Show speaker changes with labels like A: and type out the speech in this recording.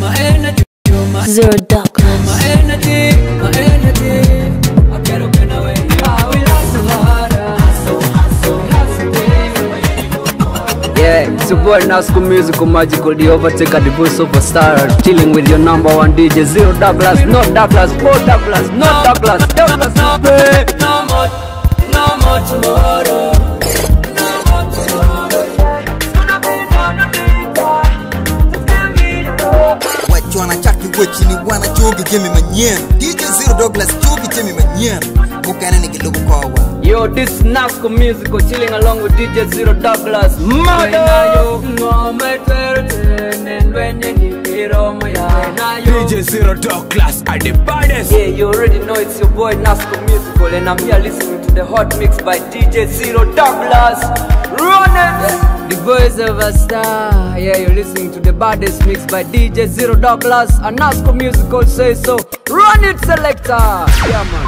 A: my energy, you're my
B: Zero Douglas.
A: my energy, my energy. I quiero que no vea. I will hustle harder, hustle, hustle, hustle, baby.
C: Yeah, it's your boy Nascor Musical Magical, the overtaker, the voice superstar. Chilling with your number one DJ, Zero Douglas, not Douglas, four Douglas, not Douglas, Douglas,
A: No,
D: wachwana chaki wechini wana chugi jimi manyien dj zero douglas chugi jimi manyien mukene nigi lugu kowa
C: Yo, this is Nascor Musical, chilling along with DJ Zero Douglas. Mother!
A: Nayo, ngome twerte, nendwenye nikiromo ya. Nayo,
E: DJ Zero Douglas are the baddest.
C: Yeah, you already know it's your boy Nascor Musical, and I'm here listening to the hot mix by DJ Zero Douglas. Run it! The voice of a star. Yeah, you're listening to the baddest mix by DJ Zero Douglas, and Nascor Musical Say so. Run it, selector! Yeah, man.